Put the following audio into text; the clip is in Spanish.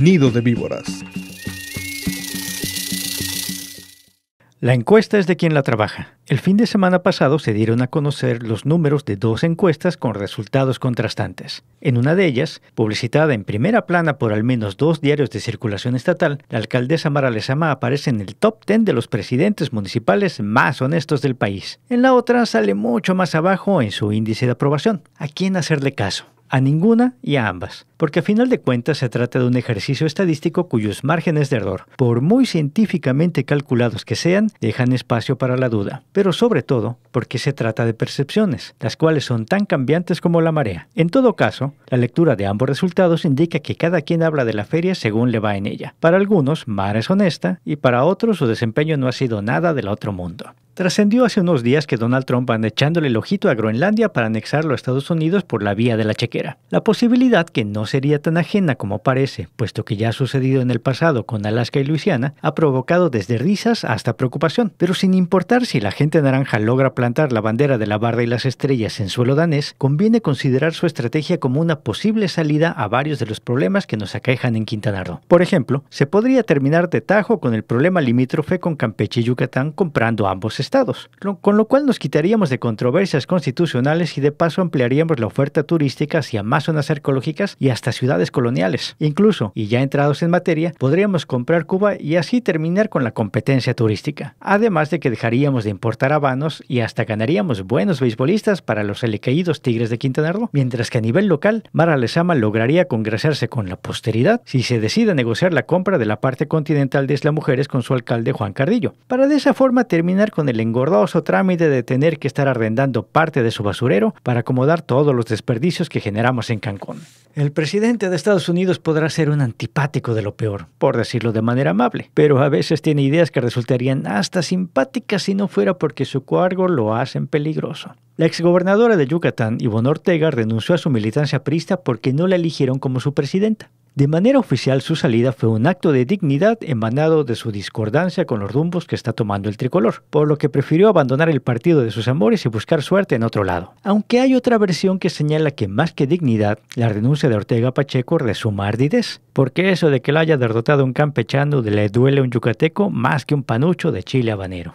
Nido de víboras. La encuesta es de quien la trabaja. El fin de semana pasado se dieron a conocer los números de dos encuestas con resultados contrastantes. En una de ellas, publicitada en primera plana por al menos dos diarios de circulación estatal, la alcaldesa Mara Lezama aparece en el top 10 de los presidentes municipales más honestos del país. En la otra sale mucho más abajo en su índice de aprobación. ¿A quién hacerle caso? A ninguna y a ambas, porque a final de cuentas se trata de un ejercicio estadístico cuyos márgenes de error, por muy científicamente calculados que sean, dejan espacio para la duda, pero sobre todo porque se trata de percepciones, las cuales son tan cambiantes como la marea. En todo caso, la lectura de ambos resultados indica que cada quien habla de la feria según le va en ella. Para algunos, Mara es honesta y para otros su desempeño no ha sido nada del otro mundo. Trascendió hace unos días que Donald Trump anda echándole el ojito a Groenlandia para anexarlo a Estados Unidos por la vía de la chequera. La posibilidad, que no sería tan ajena como parece, puesto que ya ha sucedido en el pasado con Alaska y Luisiana, ha provocado desde risas hasta preocupación. Pero sin importar si la gente naranja logra plantar la bandera de la barra y las estrellas en suelo danés, conviene considerar su estrategia como una posible salida a varios de los problemas que nos aquejan en Quintana Roo. Por ejemplo, se podría terminar de tajo con el problema limítrofe con Campeche y Yucatán comprando ambos estados, con lo cual nos quitaríamos de controversias constitucionales y de paso ampliaríamos la oferta turística hacia más zonas arqueológicas y hasta ciudades coloniales. Incluso, y ya entrados en materia, podríamos comprar Cuba y así terminar con la competencia turística. Además de que dejaríamos de importar habanos y hasta ganaríamos buenos beisbolistas para los elecaídos Tigres de Quintana Roo, mientras que a nivel local, Mara Lezama lograría congraciarse con la posteridad si se decide negociar la compra de la parte continental de Isla Mujeres con su alcalde Juan Cardillo, para de esa forma terminar con el engordoso trámite de tener que estar arrendando parte de su basurero para acomodar todos los desperdicios que generamos en Cancún. El presidente de Estados Unidos podrá ser un antipático de lo peor, por decirlo de manera amable, pero a veces tiene ideas que resultarían hasta simpáticas si no fuera porque su cargo lo hacen peligroso. La exgobernadora de Yucatán, Ivonne Ortega, renunció a su militancia prista porque no la eligieron como su presidenta. De manera oficial, su salida fue un acto de dignidad emanado de su discordancia con los rumbos que está tomando el tricolor, por lo que prefirió abandonar el partido de sus amores y buscar suerte en otro lado. Aunque hay otra versión que señala que más que dignidad, la renuncia de Ortega Pacheco resuma ardidez, porque eso de que la haya derrotado un campechano le duele a un yucateco más que un panucho de chile habanero.